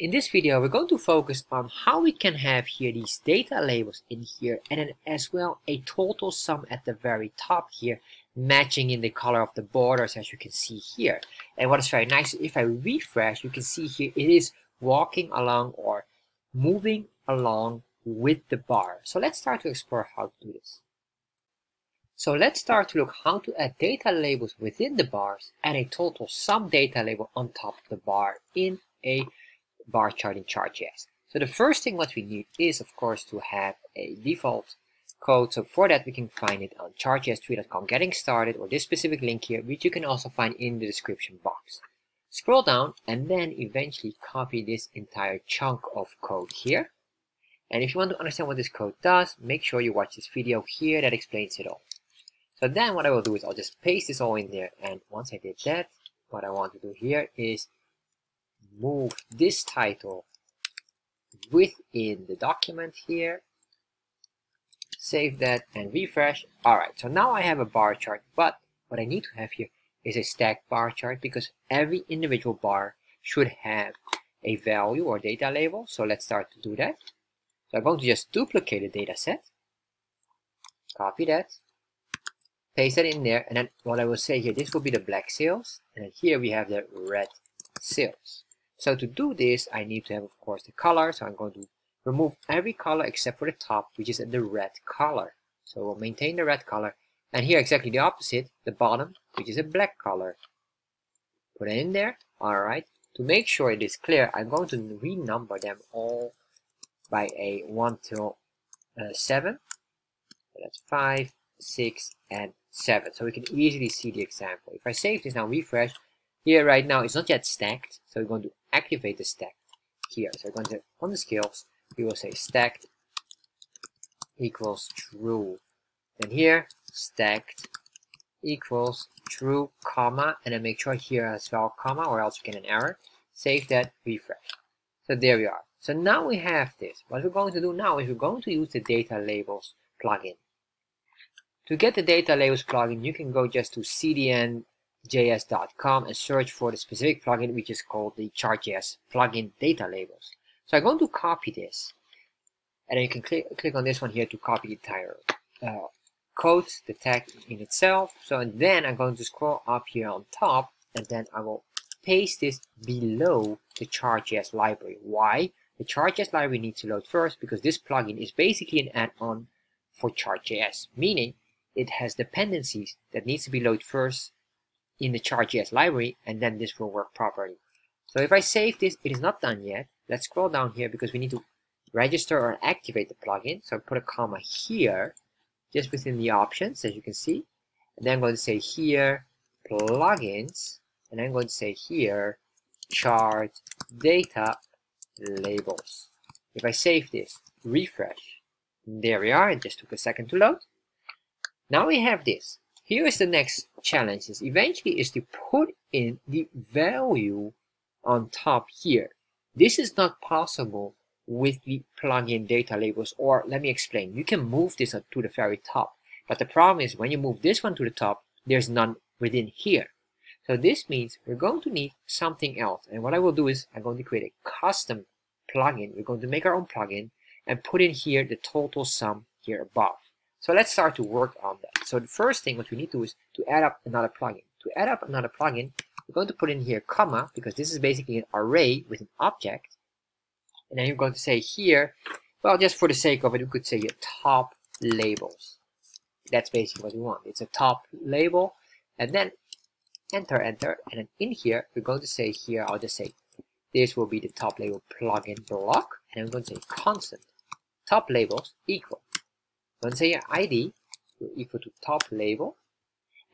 In this video, we're going to focus on how we can have here these data labels in here and then as well a total sum at the very top here matching in the color of the borders as you can see here. And what is very nice, if I refresh, you can see here it is walking along or moving along with the bar. So let's start to explore how to do this. So let's start to look how to add data labels within the bars and a total sum data label on top of the bar in a bar chart in Chart.js. So the first thing what we need is of course to have a default code. So for that we can find it on chartjs3.com getting started or this specific link here which you can also find in the description box. Scroll down and then eventually copy this entire chunk of code here. And if you want to understand what this code does, make sure you watch this video here that explains it all. So then what I will do is I'll just paste this all in there and once I did that, what I want to do here is move this title within the document here. Save that and refresh. Alright so now I have a bar chart but what I need to have here is a stacked bar chart because every individual bar should have a value or data label. So let's start to do that. So I'm going to just duplicate the data set copy that paste it in there and then what I will say here this will be the black cells and here we have the red cells so to do this, I need to have, of course, the color. So I'm going to remove every color except for the top, which is the red color. So we'll maintain the red color. And here exactly the opposite, the bottom, which is a black color. Put it in there. All right. To make sure it is clear, I'm going to renumber them all by a 1 till uh, 7. So that's 5, 6, and 7. So we can easily see the example. If I save this now, refresh, here right now it's not yet stacked, so we're going to activate the stack here. So we're going to, on the scales, we will say stacked equals true. Then here, stacked equals true, comma, and then make sure here as well, comma, or else you get an error. Save that, refresh. So there we are. So now we have this. What we're going to do now is we're going to use the data labels plugin. To get the data labels plugin, you can go just to cdn js.com and search for the specific plugin which is called the Chart.js plugin data labels. So I'm going to copy this and then you can click, click on this one here to copy the entire uh, code, the tag in itself. So and then I'm going to scroll up here on top and then I will paste this below the Chart.js library. Why? The Chart.js library needs to load first because this plugin is basically an add-on for Chart.js, meaning it has dependencies that needs to be loaded first in the Chart.js library and then this will work properly. So if I save this, it is not done yet. Let's scroll down here because we need to register or activate the plugin. So I put a comma here, just within the options, as you can see. And then I'm going to say here, plugins, and I'm going to say here, chart data labels. If I save this, refresh, there we are, it just took a second to load. Now we have this. Here is the next challenge is eventually is to put in the value on top here. This is not possible with the plugin data labels or let me explain. You can move this to the very top. But the problem is when you move this one to the top, there's none within here. So this means we're going to need something else. And what I will do is I'm going to create a custom plugin. We're going to make our own plugin and put in here the total sum here above. So let's start to work on that. So the first thing what we need to do is to add up another plugin. To add up another plugin, we're going to put in here comma because this is basically an array with an object. And then you're going to say here, well, just for the sake of it, we could say your top labels. That's basically what we want. It's a top label. And then enter, enter. And then in here, we're going to say here, I'll just say this will be the top label plugin block. And I'm going to say constant top labels equal going to say ID equal to top label.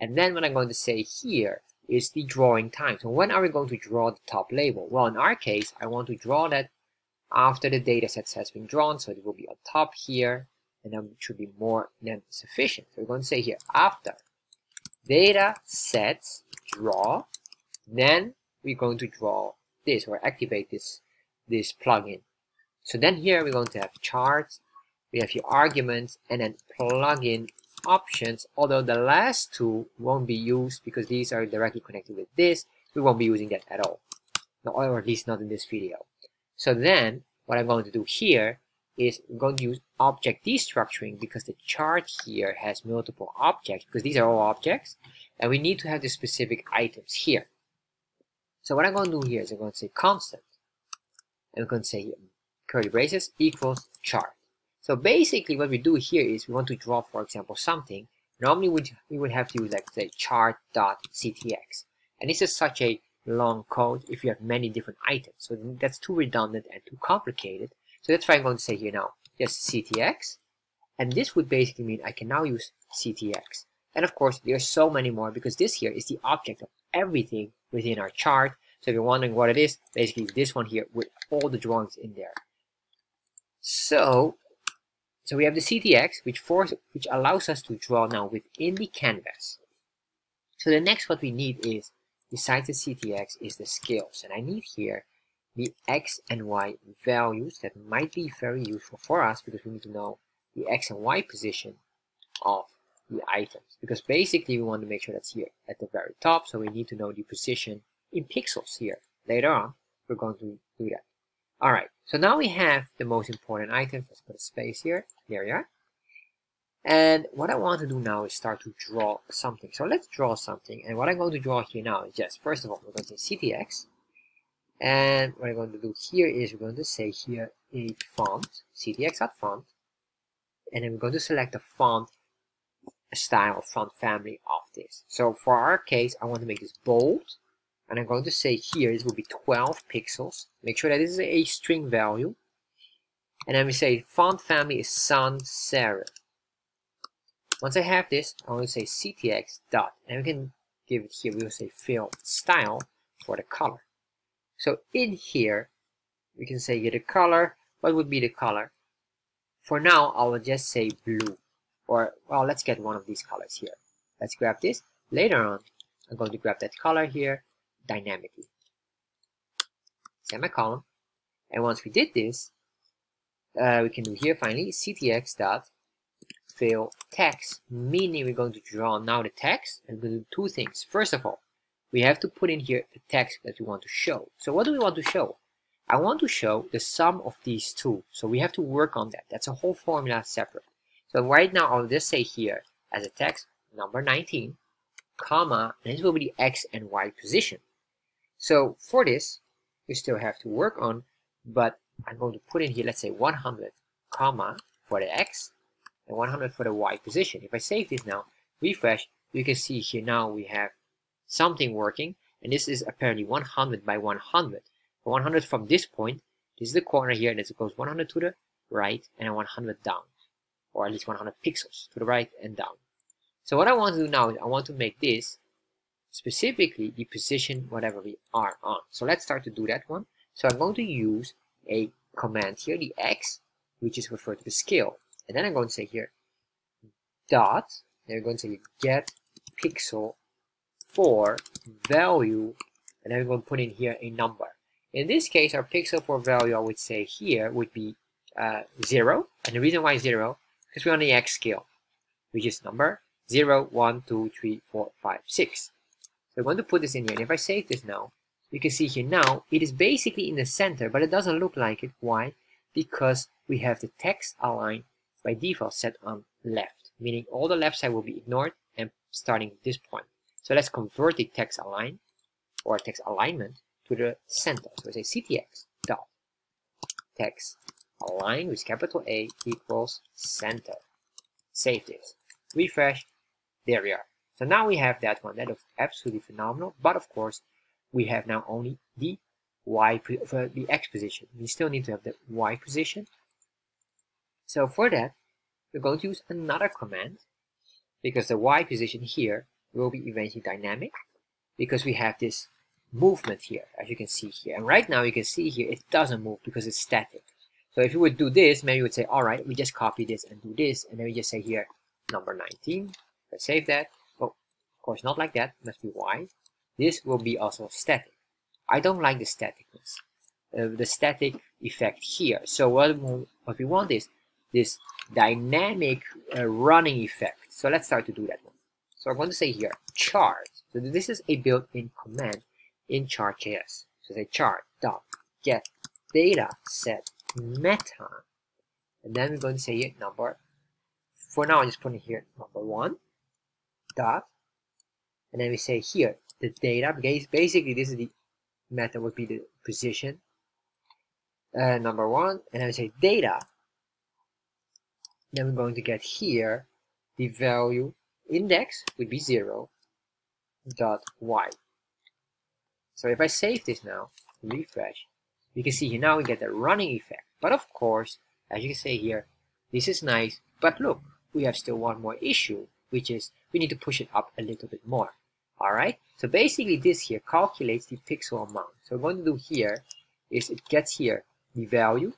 And then what I'm going to say here is the drawing time. So when are we going to draw the top label? Well, in our case, I want to draw that after the data set has been drawn. So it will be on top here, and then it should be more than sufficient. So we're going to say here, after data sets draw, then we're going to draw this or activate this, this plugin. So then here we're going to have charts we have your arguments and then plugin options although the last two won't be used because these are directly connected with this we won't be using that at all or at least not in this video So then what I'm going to do here is I'm going to use object destructuring because the chart here has multiple objects because these are all objects and we need to have the specific items here. So what I'm going to do here is I'm going to say constant and we're going to say curly braces equals chart. So basically what we do here is we want to draw for example something. Normally we would have to use like say chart.ctx and this is such a long code if you have many different items. So that's too redundant and too complicated. So that's why I'm going to say here now. Just ctx. And this would basically mean I can now use ctx. And of course there's so many more because this here is the object of everything within our chart. So if you're wondering what it is basically this one here with all the drawings in there. So so we have the CTX, which, force, which allows us to draw now within the canvas. So the next what we need is, besides the CTX, is the scales. And I need here the X and Y values that might be very useful for us because we need to know the X and Y position of the items. Because basically we want to make sure that's here at the very top. So we need to know the position in pixels here. Later on, we're going to do that. All right, so now we have the most important items. Let's put a space here. There we are. And what I want to do now is start to draw something. So let's draw something. And what I'm going to draw here now is just, first of all, we're going to say CTX. And what I'm going to do here is we're going to say here a font, ctx.font. And then we're going to select a font style, font family of this. So for our case, I want to make this bold and I'm going to say here this will be 12 pixels. Make sure that this is a string value. And then we say font family is sans serif once I have this I'm going to say ctx dot. And we can give it here we will say fill style for the color. So in here we can say here the color. What would be the color? For now I will just say blue. Or well let's get one of these colors here. Let's grab this. Later on I'm going to grab that color here dynamically. Semicolon. And once we did this, uh, we can do here finally ctx dot fill text, meaning we're going to draw now the text and to do two things. First of all, we have to put in here the text that we want to show. So what do we want to show? I want to show the sum of these two. So we have to work on that. That's a whole formula separate. So right now I'll just say here as a text number 19, comma, and this will be the x and y position. So for this, we still have to work on, but I'm going to put in here, let's say 100, comma, for the x, and 100 for the y position. If I save this now, refresh, you can see here now we have something working, and this is apparently 100 by 100. 100 from this point, this is the corner here, and it goes 100 to the right, and 100 down, or at least 100 pixels to the right and down. So what I want to do now is I want to make this specifically the position whatever we are on. So let's start to do that one. So I'm going to use a command here, the X, which is referred to the scale. And then I'm going to say here dot, and I'm going to say get pixel for value, and then we're going to put in here a number. In this case, our pixel for value, I would say here, would be uh, 0. And the reason why 0, because we're on the X scale, which is number 0, 1, 2, 3, 4, 5, 6. So I'm going to put this in here. And if I save this now, you can see here now, it is basically in the center, but it doesn't look like it. Why? Because we have the text align by default set on left, meaning all the left side will be ignored and starting this point. So let's convert the text align or text alignment to the center. So we say ctx dot text align with capital A equals center. Save this. Refresh. There we are. So now we have that one. That looks absolutely phenomenal. But of course, we have now only the y, the x position. We still need to have the y position. So for that, we're going to use another command because the y position here will be eventually dynamic because we have this movement here, as you can see here. And right now you can see here, it doesn't move because it's static. So if you would do this, maybe you would say, all right, we just copy this and do this. And then we just say here, number 19. Let's save that course, not like that, must be y. This will be also static. I don't like the staticness, uh, the static effect here. So what, what we want is this dynamic uh, running effect. So let's start to do that one. So I'm going to say here, chart. So this is a built-in command in chart.js. So say chart dot get data set meta and then we're going to say here number for now I'm just putting here number one dot and then we say here the data. Basically this is the method would be the position uh, number one. And then we say data. Then we're going to get here the value index would be 0 dot y. So if I save this now refresh you can see here now we get the running effect. But of course as you can see here this is nice. But look we have still one more issue which is we need to push it up a little bit more. Alright so basically this here calculates the pixel amount. So what we're going to do here is it gets here the value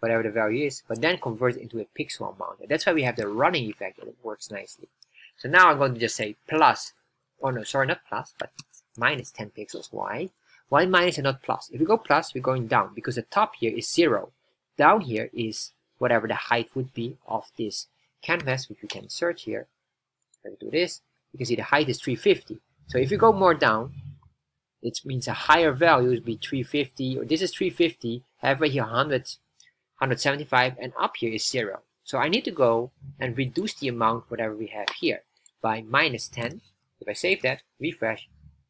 whatever the value is but then converts it into a pixel amount. And that's why we have the running effect and it works nicely. So now I'm going to just say plus oh no sorry not plus but minus 10 pixels. Why? Why minus and not plus? If we go plus we're going down because the top here is zero. Down here is whatever the height would be of this canvas which we can search here let me do this you can see the height is 350 so if you go more down it means a higher value would be 350 or this is 350 halfway here 100 175 and up here is zero. So I need to go and reduce the amount whatever we have here by minus 10 if I save that refresh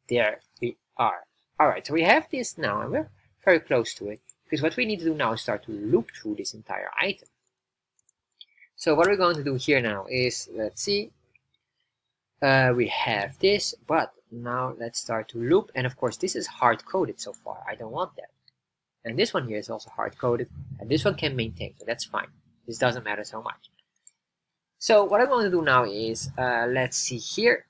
there we are. Alright so we have this now and we're very close to it because what we need to do now is start to loop through this entire item. So what we're going to do here now is let's see uh, we have this but now let's start to loop. And of course this is hard coded so far. I don't want that. And this one here is also hard coded and this one can maintain so that's fine. This doesn't matter so much. So what I'm going to do now is uh, let's see here.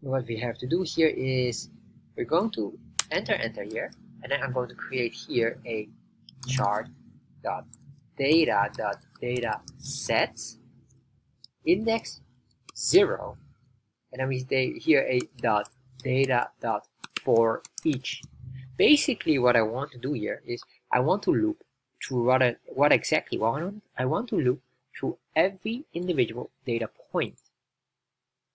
What we have to do here is we're going to enter enter here and then I'm going to create here a chart dot data dot data sets index zero and then we say here a dot data dot for each. Basically what I want to do here is I want to loop through what, exactly what I want to loop through every individual data point.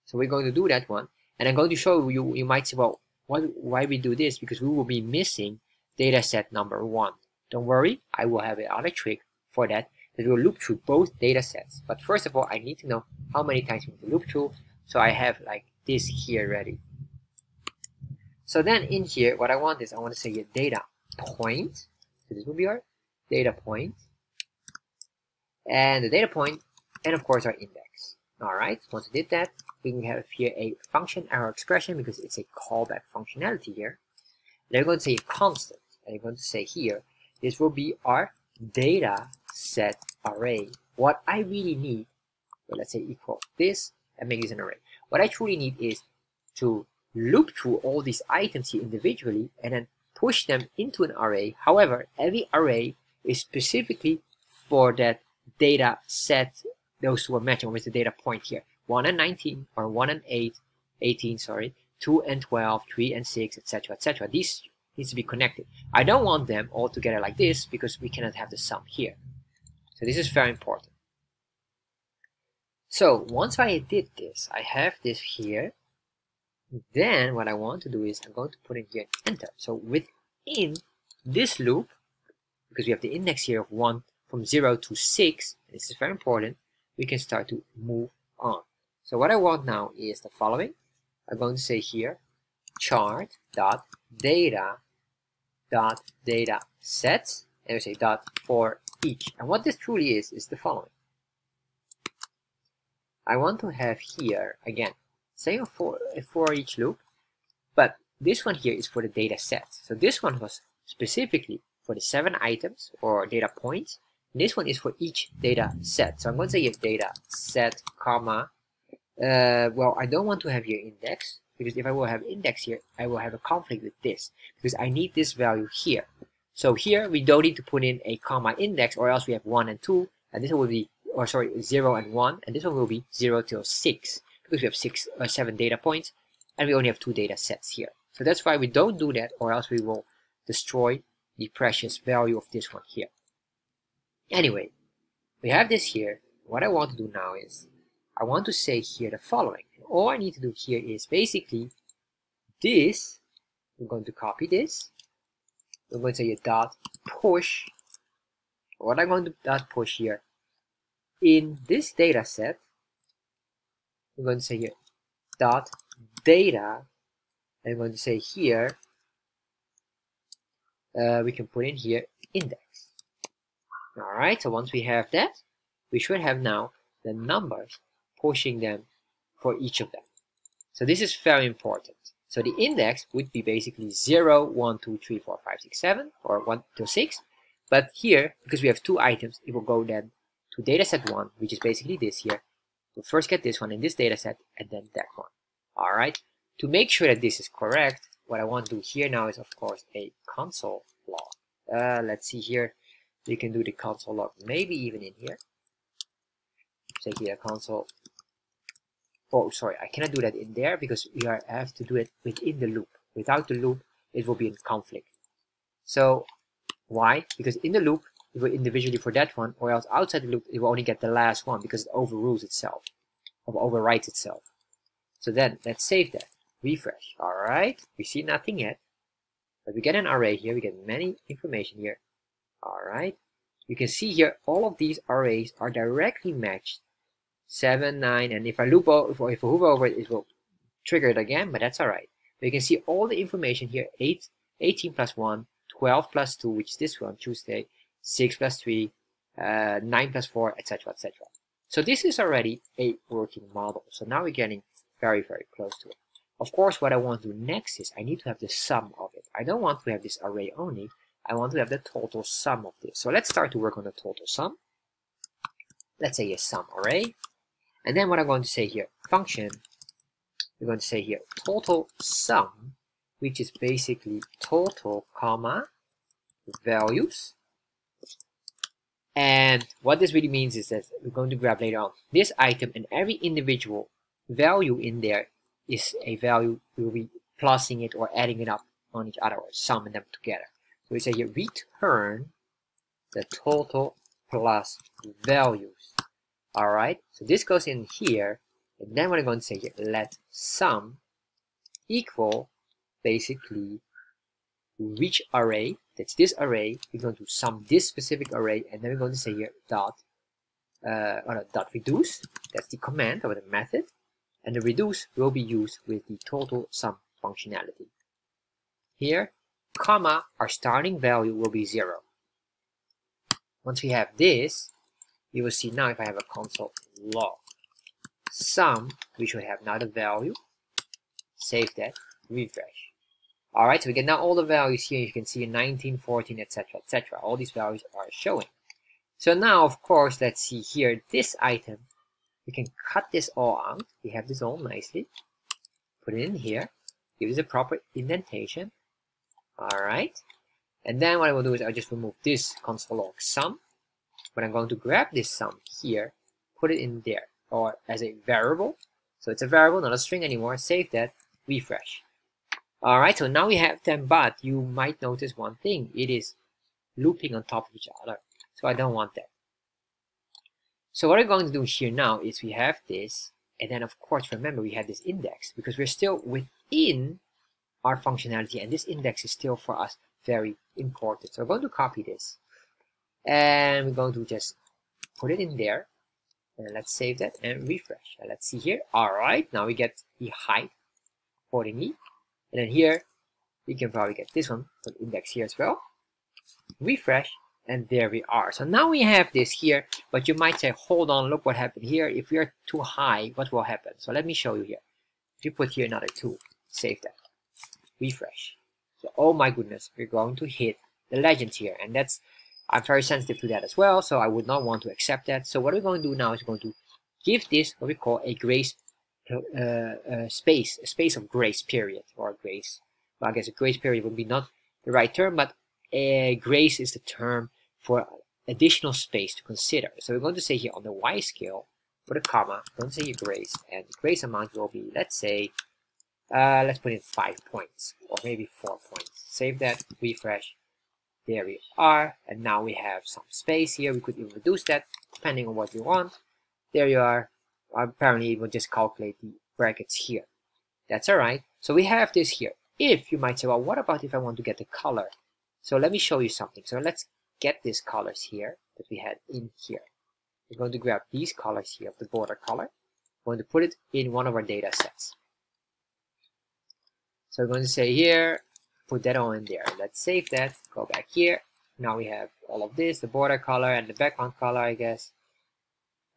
So we're going to do that one and I'm going to show you, you might say, well, what, why we do this? Because we will be missing data set number one. Don't worry, I will have another trick for that that will loop through both data sets. But first of all, I need to know how many times we need to loop through. So I have like this here ready. So then in here, what I want is I want to say a data point. So this will be our data point. And the data point, and of course our index. Alright, once we did that, we can have here a function arrow expression because it's a callback functionality here. Then we're going to say a constant. And we're going to say here, this will be our data set array. What I really need, well, let's say equal this and make this an array. What I truly need is to loop through all these items here individually and then push them into an array. However, every array is specifically for that data set those who are matching with the data point here. 1 and 19 or 1 and 8, 18, sorry, 2 and 12, 3 and 6, etc., etc. These needs to be connected. I don't want them all together like this because we cannot have the sum here. So this is very important. So once I did this, I have this here. Then what I want to do is I'm going to put in here enter. So within this loop, because we have the index here of 1 from 0 to 6, this is very important, we can start to move on. So what I want now is the following. I'm going to say here chart dot data dot data sets and we say dot for each. And what this truly is, is the following. I want to have here, again, same for, for each loop, but this one here is for the data set. So this one was specifically for the seven items or data points. This one is for each data set. So I'm going to say data set, comma, uh, well, I don't want to have here index because if I will have index here, I will have a conflict with this because I need this value here. So here we don't need to put in a comma index or else we have 1 and 2 and this will be, or sorry, 0 and 1 and this one will be 0 till 6 because we have six or uh, 7 data points and we only have 2 data sets here. So that's why we don't do that or else we will destroy the precious value of this one here. Anyway, we have this here. What I want to do now is I want to say here the following. All I need to do here is basically this. I'm going to copy this. I'm going to say a dot push what I'm going to dot push here, in this data set, I'm going to say here dot data, I'm going to say here, uh, we can put in here index. Alright, so once we have that, we should have now the numbers pushing them for each of them. So this is very important. So the index would be basically 0, 1, 2, 3, 4, 5, 6, 7, or 1 to 6. But here, because we have two items, it will go then to dataset 1, which is basically this here. We'll first get this one in this dataset, and then that one. Alright, to make sure that this is correct, what I want to do here now is, of course, a console log. Uh, let's see here. We can do the console log, maybe even in here. Say here, console oh sorry I cannot do that in there because we are have to do it within the loop without the loop it will be in conflict so why because in the loop individually for that one or else outside the loop it will only get the last one because it overrules itself or overwrites itself. So then let's save that. Refresh. All right. We see nothing yet but we get an array here. We get many information here. All right. You can see here all of these arrays are directly matched. 7, 9, and if I loop over, if I hover over it, it will trigger it again, but that's alright. You can see all the information here, 8, 18 plus 1, 12 plus 2, which is this one, Tuesday, 6 plus 3, uh, 9 plus 4, etc., etc. So this is already a working model. So now we're getting very, very close to it. Of course, what I want to do next is I need to have the sum of it. I don't want to have this array only. I want to have the total sum of this. So let's start to work on the total sum. Let's say a sum array. And then what I'm going to say here, function, we're going to say here total sum, which is basically total comma values. And what this really means is that we're going to grab later on this item and every individual value in there is a value we'll be plussing it or adding it up on each other or summing them together. So we say here return the total plus values. All right, so this goes in here, and then I'm going to say here, let sum equal basically which array, that's this array, we're going to sum this specific array, and then we're going to say here dot, uh, or no, dot reduce, that's the command or the method, and the reduce will be used with the total sum functionality. Here, comma, our starting value will be zero. Once we have this, you will see now if I have a console log sum, we should have now the value. Save that, refresh. Alright, so we get now all the values here. You can see 19, 14, etc., etc. All these values are showing. So now, of course, let's see here, this item, we can cut this all out. We have this all nicely. Put it in here. Give it a proper indentation. Alright. And then what I will do is I'll just remove this console log sum but I'm going to grab this sum here, put it in there, or as a variable. So it's a variable, not a string anymore. Save that, refresh. Alright, so now we have them, but you might notice one thing. It is looping on top of each other. So I don't want that. So what we're going to do here now is we have this, and then of course remember we have this index, because we're still within our functionality, and this index is still for us very important. So we're going to copy this and we're going to just put it in there and let's save that and refresh and let's see here all right now we get the height accordingly and then here we can probably get this one the index here as well. Refresh and there we are. So now we have this here but you might say hold on look what happened here. If we are too high what will happen? So let me show you here. If you put here another two save that. Refresh. So oh my goodness we're going to hit the legends here. And that's I'm very sensitive to that as well, so I would not want to accept that. So what we're going to do now is we're going to give this what we call a grace uh, uh, space, a space of grace period, or grace. Well, I guess a grace period would be not the right term, but grace is the term for additional space to consider. So we're going to say here on the y scale, put a comma, don't say your grace, and the grace amount will be, let's say, uh, let's put in five points, or maybe four points. Save that, refresh, there we are. And now we have some space here. We could even reduce that depending on what you want. There you are. Apparently it will just calculate the brackets here. That's alright. So we have this here. If you might say, well, what about if I want to get the color? So let me show you something. So let's get these colors here. that we had in here. We're going to grab these colors here of the border color. We're going to put it in one of our data sets. So we're going to say here, put that all in there. Let's save that, go back here. Now we have all of this, the border color and the background color, I guess.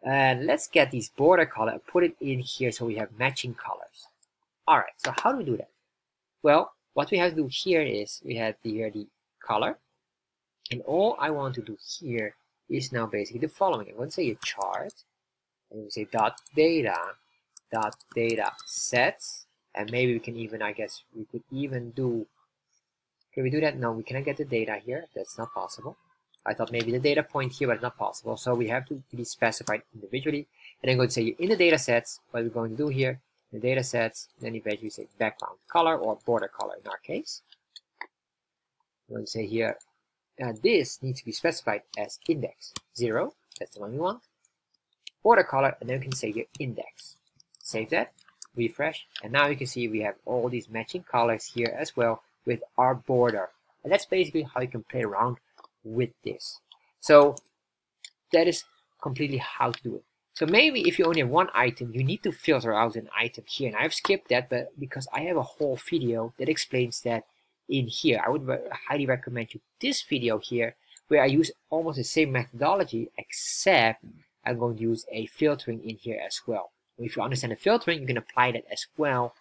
And let's get these border color and put it in here so we have matching colors. All right, so how do we do that? Well, what we have to do here is we have the, here the color. And all I want to do here is now basically the following. I'm going to say a chart. And we say dot data dot data sets. And maybe we can even, I guess, we could even do can we do that? No, we cannot get the data here. That's not possible. I thought maybe the data point here, but it's not possible. So we have to be specified individually. And I'm going to say in the data sets, what we're going to do here, the data sets, then eventually say background color or border color in our case. We're going to say here, uh, this needs to be specified as index 0. That's the one we want. Border color, and then we can say here index. Save that, refresh, and now you can see we have all these matching colors here as well with our border. And that's basically how you can play around with this. So that is completely how to do it. So maybe if you only have one item, you need to filter out an item here. And I've skipped that but because I have a whole video that explains that in here. I would highly recommend you this video here where I use almost the same methodology except I'm going to use a filtering in here as well. If you understand the filtering, you can apply that as well.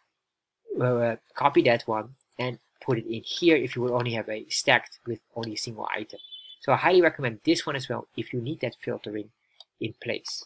Uh, copy that one and put it in here if you will only have a stacked with only a single item. So I highly recommend this one as well if you need that filtering in place.